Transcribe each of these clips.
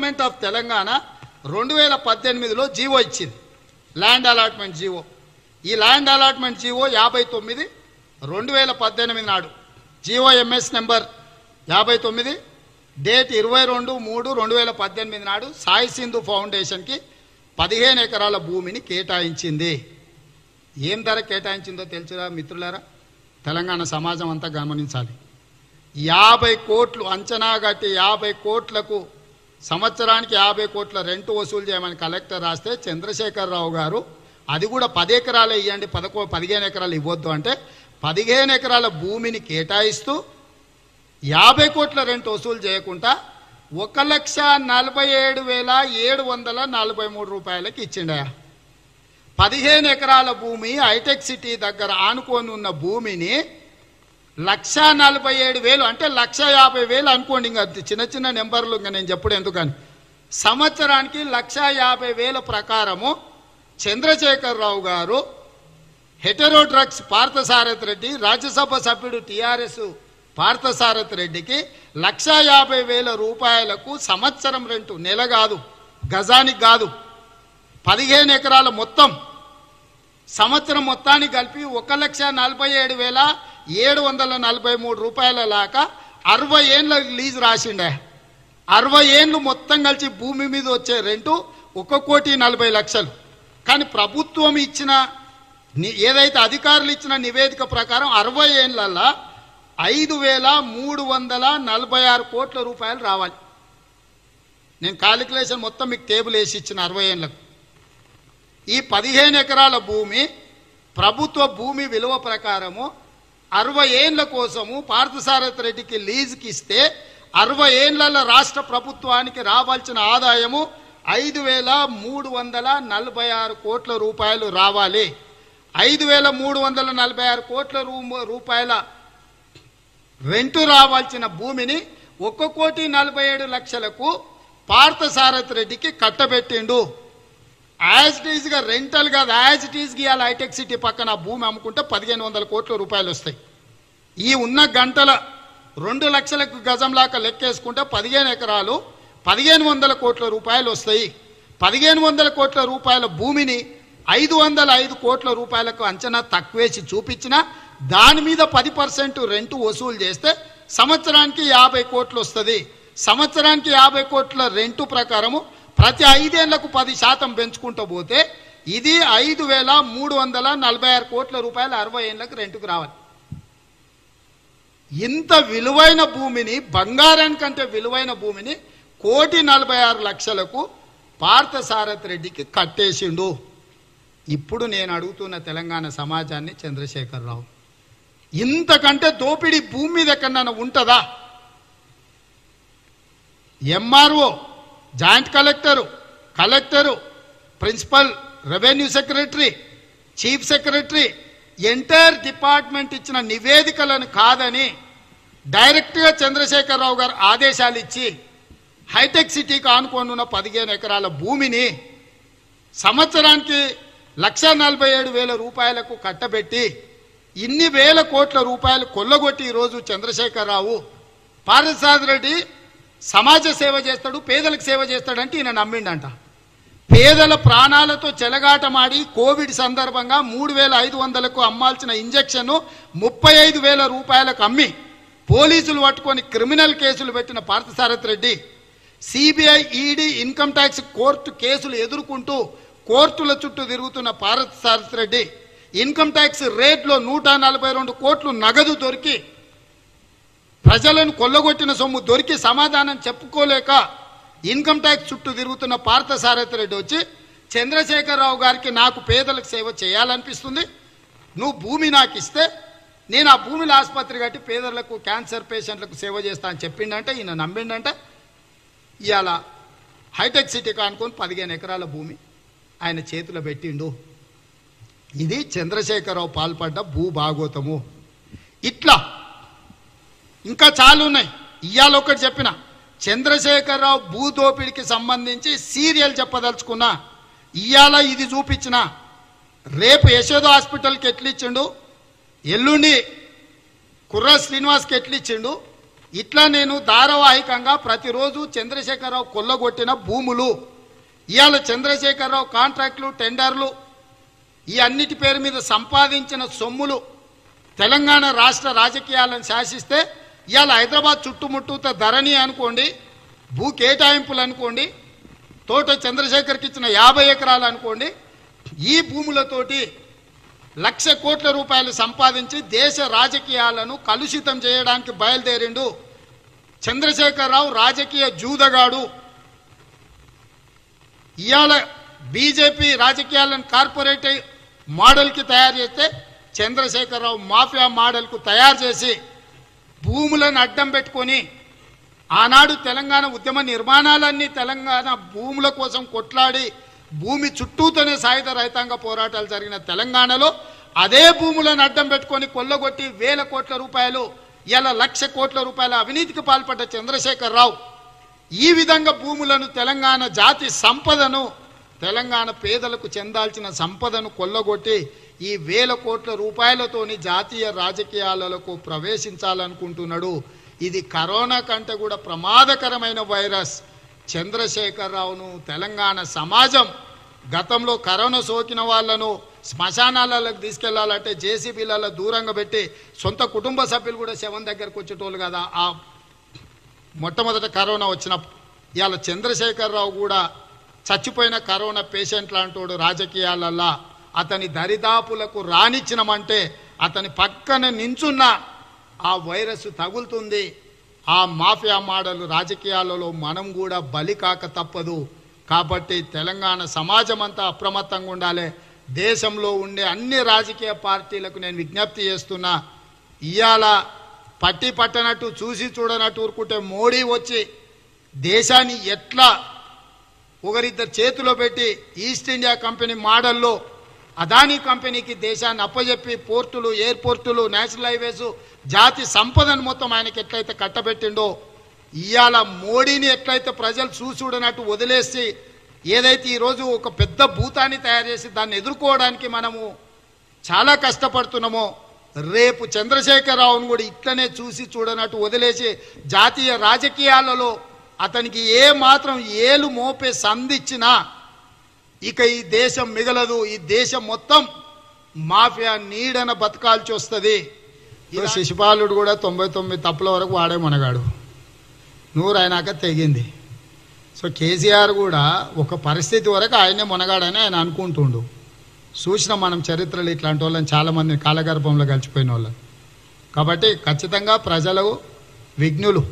Government of Telangana రెండు వేల పద్దెనిమిదిలో జీవో ఇచ్చింది. Land allotment GO. ఈ ల్యాండ్ అలాట్మెంట్ జీవో యాభై తొమ్మిది రెండు వేల పద్దెనిమిది నాడు. జీవో ఎంఎస్ నెంబర్ యాభై తొమ్మిది డేట్ ఇరవై రెండు మూడు రెండు వేల పద్దెనిమిది నాడు సాయి సింధు ఫౌండేషన్కి పదిహేను ఎకరాల భూమిని కేటాయించింది. ఏం ధర కేటాయించిందో తెలుసురా మిత్రులారా? తెలంగాణ సమాజం అంతా గమనించాలి. యాభై కోట్లు అంచనా కట్టి యాభై కోట్లకు సంవత్సరానికి యాభై కోట్ల రెంట్ వసూలు చేయమని కలెక్టర్ రాస్తే చంద్రశేఖరరావు గారు అది కూడా పది ఎకరాలు ఇవ్వండి పదకొ పదిహేను ఎకరాలు ఇవ్వద్దు అంటే పదిహేను ఎకరాల భూమిని కేటాయిస్తూ యాభై కోట్ల రెంట్ వసూలు చేయకుండా ఒక లక్ష నలభై ఏడు వేల ఏడు వందల నలభై మూడు రూపాయలకి ఇచ్చిండయా పదిహేను ఎకరాల భూమి హైటెక్ సిటీ దగ్గర ఆనుకొని ఉన్న భూమిని లక్ష నలభై ఏడు వేలు అంటే లక్ష యాభై వేలు అనుకోండి ఇంకా చిన్న చిన్న నెంబర్లు ఇంకా నేను చెప్పడం ఎందుకని. సంవత్సరానికి లక్ష యాభై వేల ప్రకారము చంద్రశేఖరరావు గారు హెటరో డ్రగ్స్ పార్థసారథి రెడ్డి రాజ్యసభ సభ్యుడు టిఆర్ఎస్ పార్థసారథి రెడ్డికి లక్ష యాభై వేల రూపాయలకు సంవత్సరం రెంటు నెల కాదు గజానికి కాదు పదిహేను ఎకరాల మొత్తం సంవత్సరం మొత్తానికి కలిపి ఒక లక్ష నలభై ఏడు వేల ఏడు వందల నలభై మూడు రూపాయల లాగా అరవై ఏండ్ల లీజ్ రాసిండే. అరవై ఏండ్లు మొత్తం కలిసి భూమి మీద వచ్చే రెంటు ఒక కోటి నలభై లక్షలు. కానీ ప్రభుత్వం ఇచ్చిన ఏదైతే అధికారులు ఇచ్చిన నివేదిక ప్రకారం అరవై ఏండ్లల్లా ఐదు వేల మూడు వందల నలభై ఆరు కోట్ల రూపాయలు రావాలి. నేను కాలిక్యులేషన్ మొత్తం మీకు టేబుల్ వేసి ఇచ్చిన అరవై ఏండ్లకు. ఈ పదిహేను ఎకరాల భూమి ప్రభుత్వ భూమి విలువ ప్రకారము అరవై ఏండ్ల కోసము పార్థసారథి రెడ్డికి లీజుకి ఇస్తే అరవై ఏండ్ల రాష్ట్ర ప్రభుత్వానికి రావాల్సిన ఆదాయము ఐదు వేల మూడు వందల నలభై ఆరు కోట్ల రూపాయలు రావాలి. ఐదు వేల మూడు వందల నలభై ఆరు కోట్ల రూ- రూపాయల రెంటు రావాల్సిన భూమిని ఒక్క కోటి నలభై ఏడు లక్షలకు పార్థసారథి రెడ్డికి కట్టబెట్టిండు. యాజ్ టీజ్గా రెంటల్ కాదు యాజ్ ఇట్ ఈస్గా ఇవాళ హైటెక్ సిటీ పక్కన భూమి అమ్ముకుంటే పదిహేను వందల కోట్ల రూపాయలు వస్తాయి. ఈ ఉన్న గంటల రెండు లక్షలకు గజంలాగా లెక్కేసుకుంటే పదిహేను ఎకరాలు పదిహేను వందల కోట్ల రూపాయలు వస్తాయి. పదిహేను వందల కోట్ల రూపాయల భూమిని ఐదు వందల ఐదు కోట్ల రూపాయలకు అంచనా తక్కువేసి చూపించిన దాని మీద పది పర్సెంట్ రెంటు వసూలు చేస్తే సంవత్సరానికి యాభై కోట్లు వస్తుంది. సంవత్సరానికి యాభై కోట్ల రెంటు ప్రకారము ప్రతి ఐదేళ్ళకు పది శాతం పెంచుకుంటూ పోతే ఇది ఐదు వేల మూడు వందల నలభై ఆరు కోట్ల రూపాయలు అరవై ఏళ్ళకి రెంటుకు రావాలి. ఇంత విలువైన భూమిని బంగారం కంటే విలువైన భూమిని కోటి నలభై ఆరు లక్షలకు పార్థసారథి రెడ్డికి కట్టేసిండు. ఇప్పుడు నేను అడుగుతున్న తెలంగాణ సమాజాన్ని చంద్రశేఖరరావు ఇంతకంటే దోపిడీ భూమి మీద ఎక్కడన్నా ఉంటుందా? MRO joint collector collector principal revenue secretary chief secretary entire department ఇచ్చిన నివేదికలను కాదని డైరెక్ట్గా చంద్రశేఖరరావు గారు ఆదేశాలు ఇచ్చి హైటెక్ సిటీకి ఆనుకోనున్న పదిహేను ఎకరాల భూమిని సంవత్సరానికి లక్ష నలభై ఏడు వేల రూపాయలకు కట్టబెట్టి ఇన్ని వేల కోట్ల రూపాయలు కొల్లగొట్టి ఈరోజు చంద్రశేఖరరావు పార్థసారథి రెడ్డి సమాజ సేవ చేస్తాడు పేదలకు సేవ చేస్తాడంటే ఈయన నమ్మిండంట. పేదల ప్రాణాలతో చెలగాటమాడి కోవిడ్ సందర్భంగా మూడు వేల ఐదు వందలకు అమ్మాల్సిన ఇంజక్షన్ను ముప్పై ఐదు వేల రూపాయలకు అమ్మి పోలీసులు పట్టుకొని క్రిమినల్ కేసులు పెట్టిన Parthasarathi Reddy. CBI ED income tax court కేసులు ఎదుర్కొంటూ కోర్టుల చుట్టూ తిరుగుతున్న పార్థసారథి రెడ్డి. ఇన్కమ్ ట్యాక్స్ రేట్లో నూట నలభై రెండు కోట్లు నగదు దొరికి ప్రజలను కొల్లగొట్టిన సొమ్ము దొరికి సమాధానం చెప్పుకోలేక ఇన్కమ్ ట్యాక్స్ చుట్టూ తిరుగుతున్న పార్థసారథి రెడ్డి వచ్చి చంద్రశేఖరరావు గారికి నాకు పేదలకు సేవ చేయాలనిపిస్తుంది. నువ్వు భూమి నాకు ఇస్తే నేను ఆ భూమిలో ఆసుపత్రి కట్టి పేదలకు క్యాన్సర్ పేషెంట్లకు సేవ చేస్తా అని చెప్పిండంటే ఈయన నమ్మిండంటే. ఇవాళ హైటెక్ సిటీ కానుకొని పదిహేను ఎకరాల భూమి ఆయన చేతిలో పెట్టిండు. ఇది చంద్రశేఖరరావు పాల్పడ్డ భూ భాగోతము ఇట్లా ఇంకా చాలా ఉన్నాయి. ఇవాళ ఒకటి చెప్పిన చంద్రశేఖరరావు భూదోపిడికి సంబంధించి సీరియల్ చెప్పదలుచుకున్నా ఇవాళ ఇది చూపించిన. రేపు యశోద హాస్పిటల్కి ఎట్లిచ్చిండు? ఎల్లుండి కుర్ర శ్రీనివాస్కి ఎట్లిచ్చిండు? ఇట్లా నేను ధారావాహికంగా ప్రతిరోజు చంద్రశేఖరరావు కొల్లగొట్టిన భూములు ఇవాళ చంద్రశేఖరరావు కాంట్రాక్టులు టెండర్లు ఈ అన్నిటి పేరు మీద సంపాదించిన సొమ్ములు తెలంగాణ రాష్ట్ర రాజకీయాలను శాసిస్తే ఇవాళ హైదరాబాద్ చుట్టుముట్టుత ధరణి అనుకోండి భూ కేటాయింపులు అనుకోండి తోట చంద్రశేఖర్కి ఇచ్చిన యాభై ఎకరాలు అనుకోండి ఈ భూములతోటి లక్ష కోట్ల రూపాయలు సంపాదించి దేశ రాజకీయాలను కలుషితం చేయడానికి బయలుదేరిండు చంద్రశేఖరరావు రాజకీయ జూదగాడు. ఇవాళ బీజేపీ రాజకీయాలను కార్పొరేట్ మోడల్కి తయారు చేస్తే చంద్రశేఖరరావు మాఫియా మోడల్కు తయారు చేసి భూములను అడ్డం పెట్టుకొని ఆనాడు తెలంగాణ ఉద్యమ నిర్మాణాలన్నీ తెలంగాణ భూముల కోసం కొట్లాడి భూమి చుట్టూతోనే సాయుధ రైతాంగ పోరాటాలు జరిగిన తెలంగాణలో అదే భూములను అడ్డం పెట్టుకొని కొల్లగొట్టి వేల కోట్ల రూపాయలు ఇలా లక్ష కోట్ల రూపాయల అవినీతికి పాల్పడ్డ చంద్రశేఖరరావు ఈ విధంగా భూములను తెలంగాణ జాతి సంపదను తెలంగాణ పేదలకు చెందాల్సిన సంపదను కొల్లగొట్టి ఈ వేల కోట్ల రూపాయలతోని జాతీయ రాజకీయాలకు ప్రవేశించాలనుకుంటున్నాడు. ఇది కరోనా కంటే కూడా ప్రమాదకరమైన వైరస్. చంద్రశేఖరరావును తెలంగాణ సమాజం గతంలో కరోనా సోకిన వాళ్ళను శ్మశానాలకు తీసుకెళ్ళాలంటే జేసీబీలలో దూరంగా పెట్టి సొంత కుటుంబ సభ్యులు కూడా శవం దగ్గరకు వచ్చేటోళ్ళు కదా. ఆ మొట్టమొదట కరోనా వచ్చినప్పుడు ఇవాళ చంద్రశేఖరరావు కూడా చచ్చిపోయిన కరోనా పేషెంట్ లాంటోడు రాజకీయాలల్లా అతని దరిదాపులకు రానిచ్చినమంటే అతని పక్కన నించున్న. ఆ వైరస్ తగులుతుంది. ఆ మాఫియా మాడలు రాజకీయాలలో మనం కూడా బలి కాక తప్పదు. కాబట్టి తెలంగాణ సమాజం అంతా అప్రమత్తంగా ఉండాలి. దేశంలో ఉండే అన్ని రాజకీయ పార్టీలకు నేను విజ్ఞప్తి చేస్తున్నా. ఇవాళ పట్టి పట్టనట్టు చూసి చూడనట్టు ఊరుకుంటే మోడీ వచ్చి దేశాన్ని ఎట్లా ఒకరిద్దరు చేతిలో పెట్టి ఈస్ట్ ఇండియా కంపెనీ మోడల్లో అదానీ కంపెనీకి దేశాన్ని అప్పజెప్పి పోర్టులు ఎయిర్పోర్టులు నేషనల్ హైవేస్ జాతి సంపదను మొత్తం ఆయనకి ఎట్లయితే కట్టబెట్టిండో ఇవాళ మోడీని ఎట్లయితే ప్రజలు చూసి వదిలేసి ఏదైతే ఈరోజు ఒక పెద్ద భూతాన్ని తయారు చేసి దాన్ని ఎదుర్కోవడానికి మనము చాలా కష్టపడుతున్నామో రేపు చంద్రశేఖరరావును కూడా ఇట్లనే చూసి చూడనట్టు వదిలేసి జాతీయ రాజకీయాలలో అతనికి ఏ మాత్రం ఏలు మోపే సంధిచ్చినా ఇక ఈ దేశం మిగలదు. ఈ దేశం మొత్తం మాఫియా నీడన బతకాల్సి వస్తుంది. శిశుపాలుడు కూడా తొంభై తొమ్మిది తప్పుల వరకు వాడే మనగాడు. నూరు అయినాక తెగింది. సో కేసీఆర్ కూడా ఒక పరిస్థితి వరకు ఆయనే మునగాడని ఆయన అనుకుంటుండు. చూసిన మనం చరిత్రలు ఇట్లాంటి వాళ్ళని చాలామంది కాలగర్భంలో కలిసిపోయిన వాళ్ళని. కాబట్టి ఖచ్చితంగా ప్రజలు విఘ్నులు.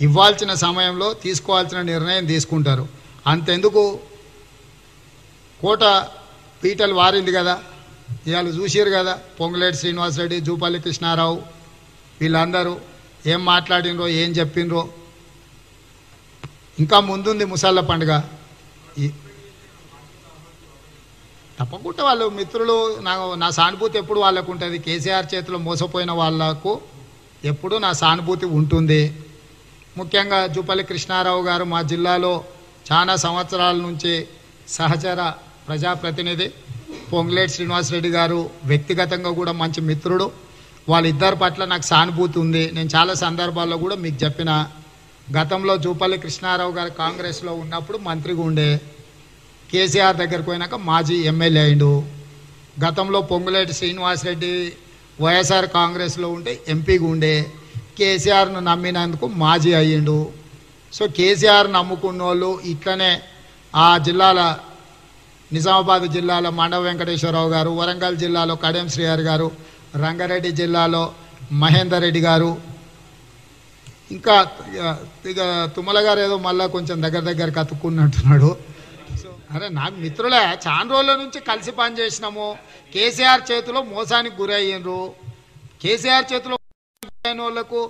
ఇవ్వాల్సిన సమయంలో తీసుకోవాల్సిన నిర్ణయం తీసుకుంటారు. అంతెందుకు? కోట పీటలు వారింది కదా. ఇవాళ చూసారు కదా పొంగులేటి శ్రీనివాసరెడ్డి జూపల్లి కృష్ణారావు వీళ్ళందరూ ఏం మాట్లాడినరో ఏం చెప్పినరో ఇంకా ముందుంది ముసళ్ళ పండుగ. ఈ- తప్పకుండా వాళ్ళు మిత్రులు నా నా సానుభూతి ఎప్పుడు వాళ్ళకు ఉంటుంది కేసీఆర్ చేతిలో మోసపోయిన వాళ్ళకు ఎప్పుడు నా సానుభూతి ఉంటుంది. ముఖ్యంగా జూపల్లి కృష్ణారావు గారు మా జిల్లాలో చాలా సంవత్సరాల నుంచి సహచర ప్రజాప్రతినిధి పొంగులేటి శ్రీనివాసరెడ్డి గారు వ్యక్తిగతంగా కూడా మంచి మిత్రుడు. వాళ్ళిద్దరి పట్ల నాకు సానుభూతి ఉంది. నేను చాలా సందర్భాల్లో కూడా మీకు చెప్పిన గతంలో జూపల్లి కృష్ణారావు గారు కాంగ్రెస్లో ఉన్నప్పుడు మంత్రిగా ఉండే కేసీఆర్ దగ్గరకు పోయినాక మాజీ ఎమ్మెల్యే అయిండు. గతంలో పొంగులేటి శ్రీనివాసరెడ్డి వైఎస్ఆర్ కాంగ్రెస్లో ఉంటే ఎంపీగా ఉండే కేసీఆర్ను నమ్మినందుకు మాజీ అయ్యిండు. సో కేసీఆర్ నమ్ముకున్న వాళ్ళు ఇట్లనే ఆ జిల్లాల నిజామాబాద్ జిల్లాలో మండవ వెంకటేశ్వరరావు గారు వరంగల్ జిల్లాలో కడెం శ్రీహరి గారు రంగారెడ్డి జిల్లాలో మహేందర్ రెడ్డి గారు. ఇంకా ఇక తుమ్మల గారు ఏదో మళ్ళీ కొంచెం దగ్గర దగ్గర కతుక్కున్నట్టున్నాడు. అరే నాకు మిత్రులే చాలా రోజుల నుంచి కలిసి పని చేసినాము. కేసీఆర్ చేతిలో మోసానికి గురయ్యిండ్రు. కేసీఆర్ చేతిలో అయిన వాళ్ళకు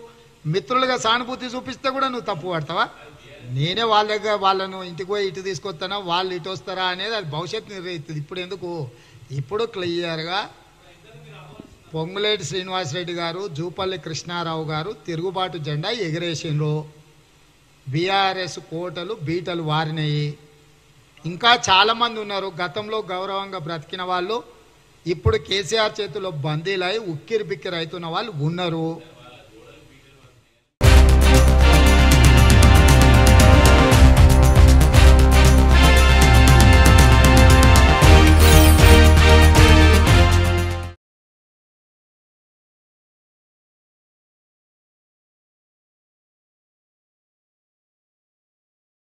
మిత్రులుగా సానుభూతి చూపిస్తే కూడా నువ్వు తప్పు పడతావా? నేనే వాళ్ళ దగ్గర వాళ్ళను ఇంటికి పోయి ఇటు తీసుకొస్తానా వాళ్ళు ఇటు వస్తారా అనేది అది భవిష్యత్తు నిర్ణయిస్తుంది. ఇప్పుడు ఎందుకు? ఇప్పుడు క్లియర్గా పొంగులేటి శ్రీనివాసరెడ్డి గారు జూపల్లి కృష్ణారావు గారు తిరుగుబాటు జెండా ఎగిరేసిండ్రు. బీఆర్ఎస్ కోటలు బీటలు వారినాయి. ఇంకా చాలామంది ఉన్నారు. గతంలో గౌరవంగా బ్రతికిన వాళ్ళు ఇప్పుడు కేసీఆర్ చేతిలో బందీలై ఉక్కిరి బిక్కిరి అవుతున్న వాళ్ళు ఉన్నారు.